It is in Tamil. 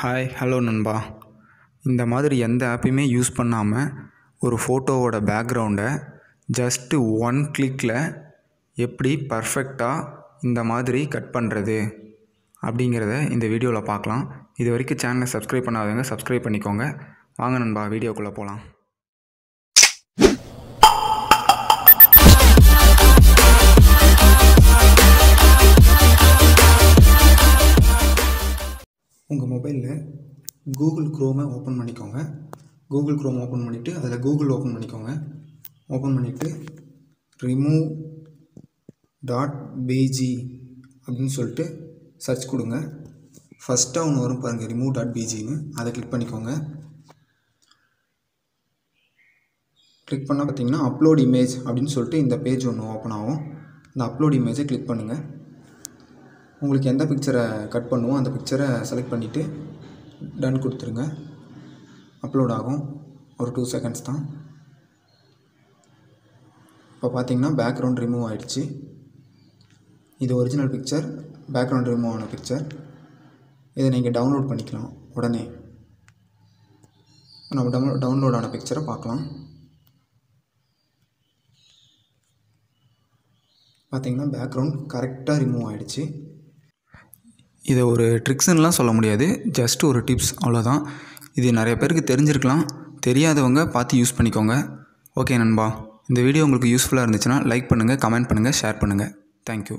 ஹாய் ஹலோ நண்பா. இந்த மாதிரி எந்த ஆப்பையுமே யூஸ் பண்ணாமல் ஒரு ஃபோட்டோவோட பேக்ரவுண்டை ஜஸ்ட்டு ஒன் கிளிக்கில் எப்படி பர்ஃபெக்டாக இந்த மாதிரி கட் பண்ணுறது அப்படிங்கிறத இந்த வீடியோவில் பார்க்கலாம். இது வரைக்கும் சேனலை சப்ஸ்கிரைப் பண்ணாதவங்க சப்ஸ்கிரைப் பண்ணிக்கோங்க. வாங்க நண்பா வீடியோக்குள்ளே போகலாம் உங்கள் மொபைலில் கூகுள் க்ரோமை ஓப்பன் பண்ணிக்கோங்க. கூகுள் க்ரோம் ஓப்பன் பண்ணிவிட்டு அதில் கூகுள் ஓப்பன் பண்ணிக்கோங்க. ஓப்பன் பண்ணிவிட்டு ரிமூவ் டாட் பிஜி அப்படின்னு சொல்லிட்டு சர்ச் கொடுங்க. ஃபஸ்ட்டாக ஒன்று வரும் பாருங்கள் ரிமூவ் டாட் பிஜின்னு அதை கிளிக் பண்ணிக்கோங்க. கிளிக் பண்ணால் பார்த்தீங்கன்னா அப்லோட் இமேஜ் அப்படின்னு சொல்லிட்டு இந்த பேஜ் ஒன்று ஓப்பன் ஆகும். இந்த அப்லோட் இமேஜை கிளிக் பண்ணுங்கள் உங்களுக்கு எந்த பிக்சரை கட் பண்ணுவோ அந்த பிக்சரை செலக்ட் பண்ணிவிட்டு டன் கொடுத்துருங்க. அப்லோட் ஆகும். ஒரு டூ செகண்ட்ஸ் தான். இப்போ பார்த்தீங்கன்னா பேக்ரவுண்ட் ரிமூவ் ஆகிடுச்சு இது ஒரிஜினல் பிக்சர் பேக்ரவுண்ட் ரிமூவ் ஆன பிக்சர் இதை நீங்கள் டவுன்லோட் பண்ணிக்கலாம் உடனே. நம்ம டவுன் டவுன்லோட் ஆன பிக்சரை பார்க்கலாம். பார்த்தீங்கன்னா பேக்ரவுண்ட் கரெக்டாக ரிமூவ் ஆகிடுச்சு இதை ஒரு ட்ரிக்ஸ்ன்னெலாம் சொல்ல முடியாது. ஜஸ்ட் ஒரு டிப்ஸ் அவ்வளோதான். இது நிறைய பேருக்கு தெரிஞ்சிருக்கலாம். தெரியாதவங்க பார்த்து யூஸ் பண்ணிக்கோங்க. ஓகே நண்பா. இந்த வீடியோ உங்களுக்கு யூஸ்ஃபுல்லாக இருந்துச்சுன்னா லைக் பண்ணுங்கள் கமெண்ட் பண்ணுங்கள் ஷேர் பண்ணுங்கள் தேங்க்யூ